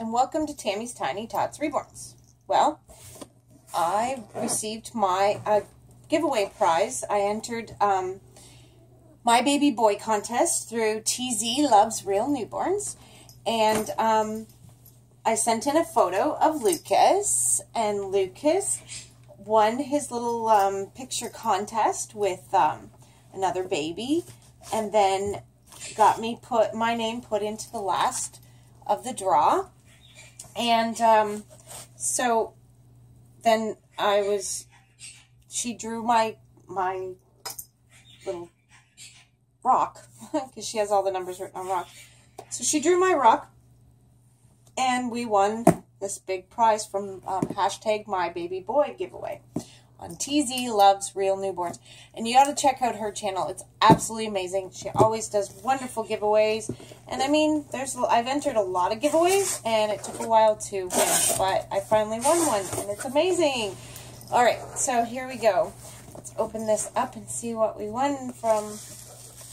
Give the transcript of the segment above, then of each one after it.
and welcome to Tammy's Tiny Tots Reborns. Well, I received my uh, giveaway prize. I entered um, my baby boy contest through TZ Loves Real Newborns, and um, I sent in a photo of Lucas, and Lucas won his little um, picture contest with um, another baby, and then got me put my name put into the last of the draw. And um, so then I was, she drew my, my little rock, because she has all the numbers written on rock. So she drew my rock, and we won this big prize from um, hashtag my baby boy giveaway on TZ Loves Real Newborns. And you got to check out her channel. It's absolutely amazing. She always does wonderful giveaways. And I mean, there's I've entered a lot of giveaways, and it took a while to win. But I finally won one, and it's amazing. All right, so here we go. Let's open this up and see what we won from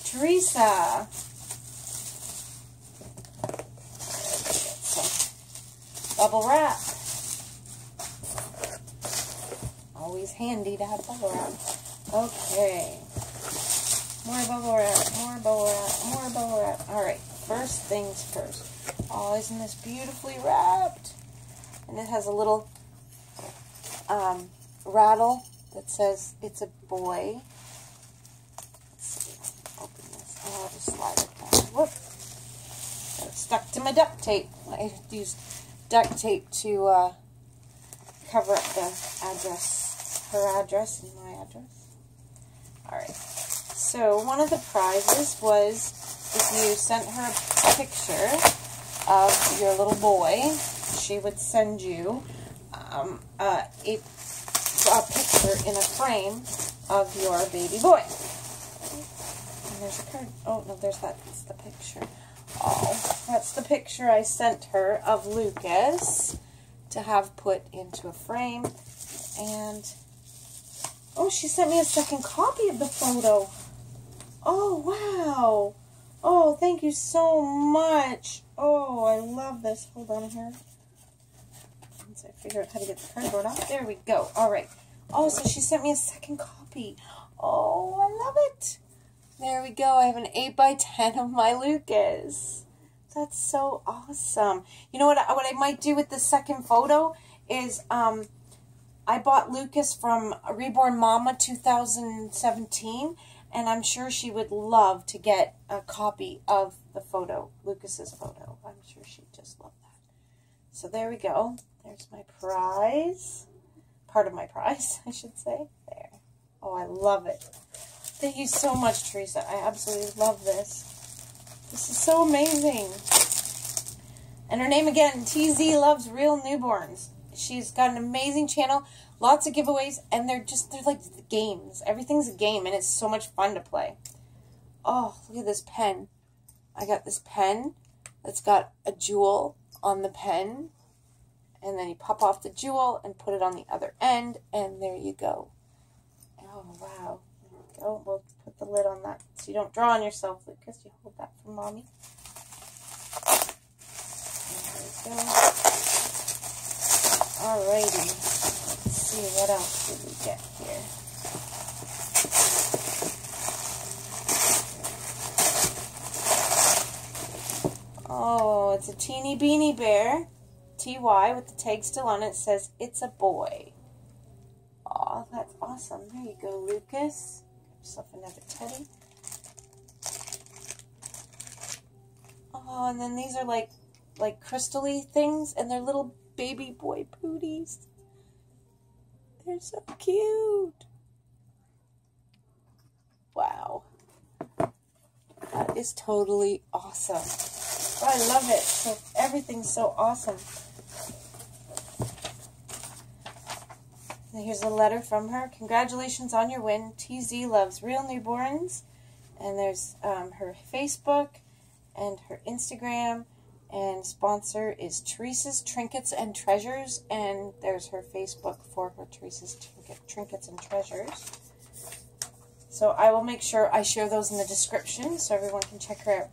Teresa. Bubble wrap. Always handy to have bubble wrap. Okay. More bubble wrap, more bubble wrap, more bubble wrap. Alright, first things first. Oh, isn't this beautifully wrapped? And it has a little um, rattle that says it's a boy. Let's see. Open this. Oh, I'll just slide it down. Whoop. It stuck to my duct tape. I used duct tape to uh, cover up the address her address and my address. Alright, so one of the prizes was if you sent her a picture of your little boy, she would send you um, uh, a, a picture in a frame of your baby boy. And there's a card. Oh, no, there's that. That's the picture. Oh, that's the picture I sent her of Lucas to have put into a frame. And Oh, she sent me a second copy of the photo. Oh, wow. Oh, thank you so much. Oh, I love this. Hold on here. Once I figure out how to get the cardboard off. There we go. All right. Oh, so she sent me a second copy. Oh, I love it. There we go. I have an 8 by 10 of my Lucas. That's so awesome. You know what, what I might do with the second photo is um, I bought Lucas from Reborn Mama 2017, and I'm sure she would love to get a copy of the photo, Lucas's photo. I'm sure she'd just love that. So there we go. There's my prize. Part of my prize, I should say. There. Oh, I love it. Thank you so much, Teresa. I absolutely love this. This is so amazing. And her name again, TZ Loves Real Newborns. She's got an amazing channel, lots of giveaways, and they're just, they're like games. Everything's a game, and it's so much fun to play. Oh, look at this pen. I got this pen that's got a jewel on the pen, and then you pop off the jewel and put it on the other end, and there you go. Oh, wow. There we go. We'll put the lid on that so you don't draw on yourself, Lucas. You hold that for Mommy. There we go. Alrighty. Let's see, what else did we get here? Oh, it's a teeny beanie bear. TY with the tag still on it. says, it's a boy. Oh, that's awesome. There you go, Lucas. Get yourself another teddy. Oh, and then these are like like crystally things, and they're little baby boy booties. They're so cute. Wow. That is totally awesome. Oh, I love it. So everything's so awesome. And here's a letter from her. Congratulations on your win. TZ loves real newborns. And there's um, her Facebook and her Instagram and sponsor is Teresa's Trinkets and Treasures, and there's her Facebook for her Teresa's Trinket, Trinkets and Treasures. So I will make sure I share those in the description so everyone can check her out.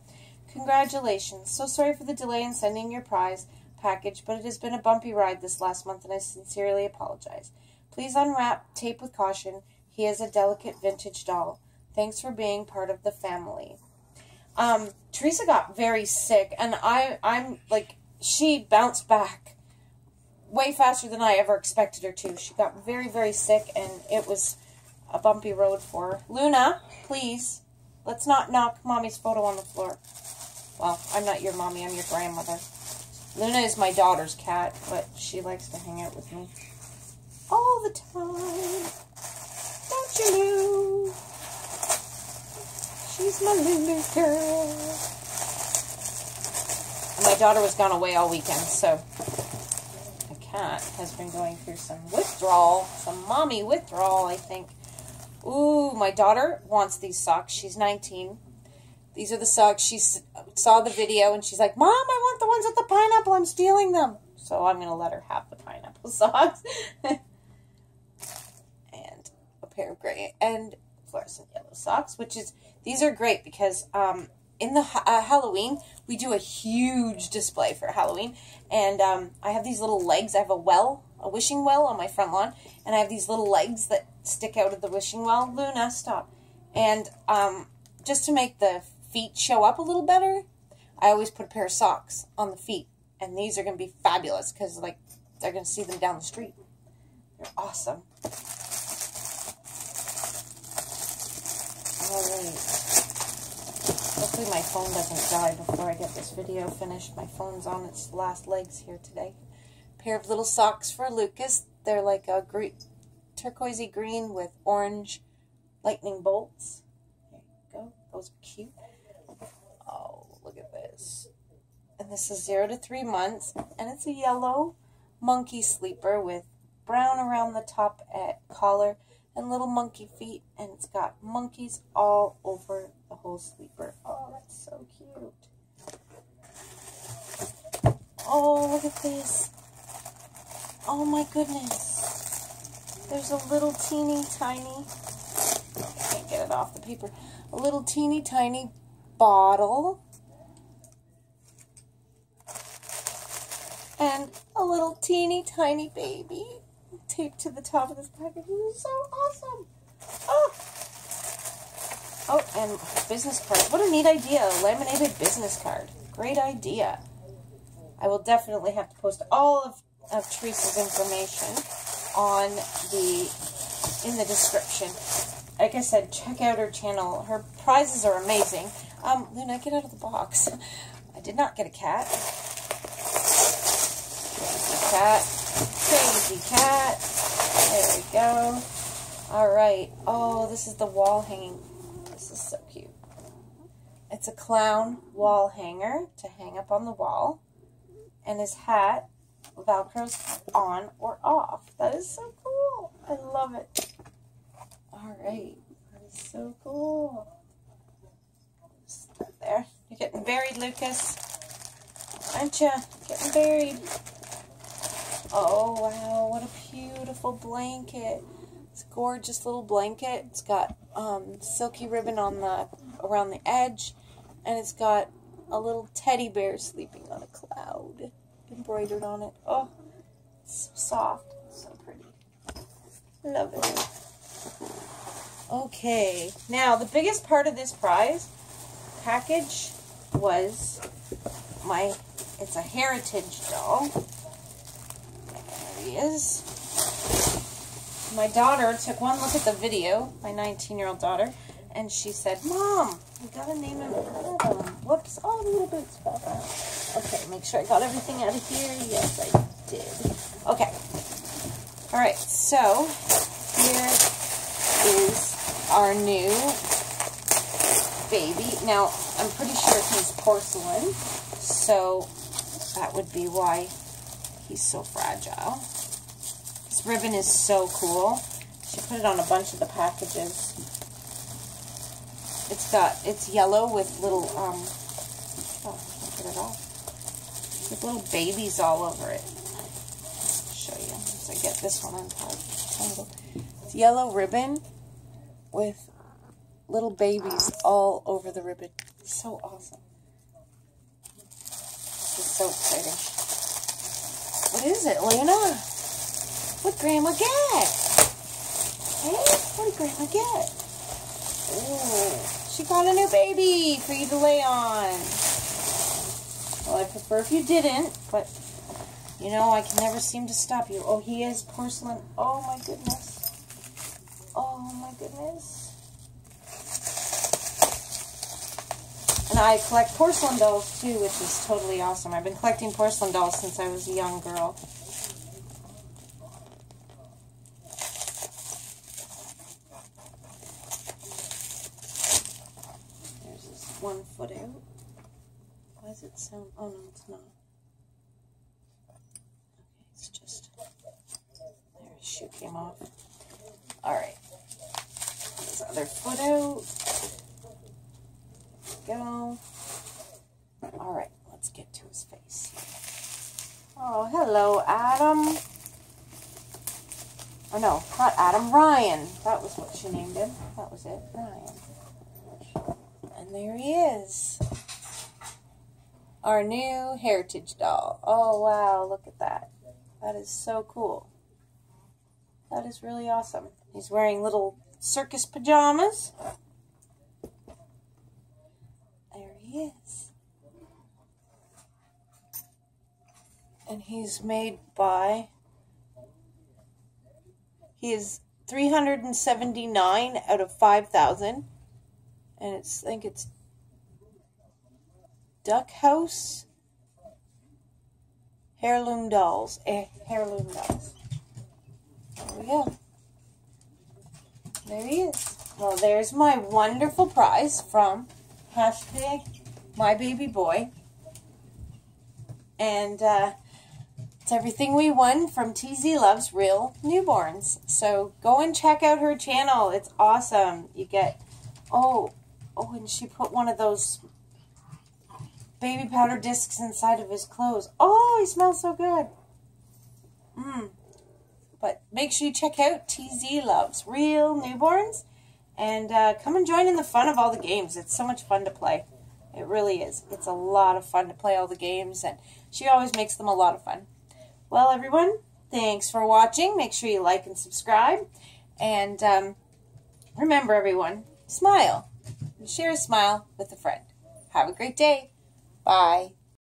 Congratulations. So sorry for the delay in sending your prize. package, but it has been a bumpy ride this last month, and I sincerely apologize. Please unwrap tape with caution. He is a delicate vintage doll. Thanks for being part of the family. Um, Teresa got very sick, and I, I'm like, she bounced back way faster than I ever expected her to. She got very, very sick, and it was a bumpy road for her. Luna, please, let's not knock mommy's photo on the floor. Well, I'm not your mommy, I'm your grandmother. Luna is my daughter's cat, but she likes to hang out with me all the time. Don't you? She's my Lulu girl. My daughter was gone away all weekend, so my cat has been going through some withdrawal, some mommy withdrawal, I think. Ooh, my daughter wants these socks. She's 19. These are the socks. She saw the video and she's like, Mom, I want the ones with the pineapple. I'm stealing them. So I'm going to let her have the pineapple socks. and a pair of gray and fluorescent yellow socks, which is, these are great because um, in the uh, Halloween, we do a huge display for Halloween. And um, I have these little legs. I have a well, a wishing well on my front lawn. And I have these little legs that stick out of the wishing well. Luna, stop. And um, just to make the feet show up a little better, I always put a pair of socks on the feet. And these are going to be fabulous because, like, they're going to see them down the street. They're awesome. Alright. Hopefully my phone doesn't die before I get this video finished. My phone's on its last legs here today. Pair of little socks for Lucas. They're like a green, turquoisey green with orange lightning bolts. There you go. Those are cute. Oh, look at this. And this is zero to three months. And it's a yellow monkey sleeper with brown around the top at collar and little monkey feet. And it's got monkeys all over the whole sleeper. Oh, that's so cute. Oh, look at this. Oh my goodness. There's a little teeny tiny, can't get it off the paper, a little teeny tiny bottle. And a little teeny tiny baby taped to the top of this package. Is so awesome. Oh. Oh, and business card. What a neat idea. A laminated business card. Great idea. I will definitely have to post all of, of Teresa's information on the in the description. Like I said, check out her channel. Her prizes are amazing. Um, Luna, get out of the box. I did not get a cat. Crazy cat. Crazy cat. There we go. Alright. Oh, this is the wall hanging. This is so cute. It's a clown wall hanger to hang up on the wall. And his hat velcros on or off. That is so cool. I love it. Alright. That is so cool. there. You're getting buried, Lucas. Aren't you? Getting buried. Oh, wow. What a beautiful blanket. It's a gorgeous little blanket. It's got um, silky ribbon on the around the edge. And it's got a little teddy bear sleeping on a cloud embroidered on it. Oh, so soft. So pretty. Love it. Okay. Now, the biggest part of this prize package was my, it's a heritage doll. Is. My daughter took one look at the video, my 19-year-old daughter, and she said, Mom, we gotta name him Adam. Whoops, all the little boots fell out. Okay, make sure I got everything out of here. Yes, I did. Okay. Alright, so here is our new baby. Now, I'm pretty sure he's porcelain, so that would be why he's so fragile. This ribbon is so cool. She put it on a bunch of the packages. It's got, it's yellow with little, um, oh, get it off. With little babies all over it. I'll show you once I get this one untangled. It's yellow ribbon with little babies all over the ribbon. So awesome. This is so exciting. What is it, Luna? What Grandma get? Hey, what did Grandma get? Oh, she got a new baby for you to lay on. Well, I prefer if you didn't, but you know, I can never seem to stop you. Oh, he is porcelain. Oh, my goodness. Oh, my goodness. I collect porcelain dolls, too, which is totally awesome. I've been collecting porcelain dolls since I was a young girl. There's this one foot out. Why does it sound... Oh, no, it's not. Okay, it's just there. Shoe came off. Alright. His other foot out. Go. Alright, let's get to his face. Oh, hello, Adam. Oh, no, not Adam, Ryan. That was what she named him. That was it, Ryan. And there he is. Our new heritage doll. Oh, wow, look at that. That is so cool. That is really awesome. He's wearing little circus pajamas. There he is. And he's made by, he is 379 out of 5,000. And it's, I think it's Duck House Heirloom Dolls. Eh, heirloom Dolls. There we go. There he is. Well, there's my wonderful prize from hashtag my baby boy. And uh, it's everything we won from TZ Loves Real Newborns. So go and check out her channel. It's awesome. You get, oh, oh, and she put one of those baby powder discs inside of his clothes. Oh, he smells so good. Mmm. But make sure you check out TZ Loves Real Newborns. And uh, come and join in the fun of all the games. It's so much fun to play. It really is. It's a lot of fun to play all the games. And she always makes them a lot of fun. Well, everyone, thanks for watching. Make sure you like and subscribe. And um, remember, everyone, smile. And share a smile with a friend. Have a great day. Bye.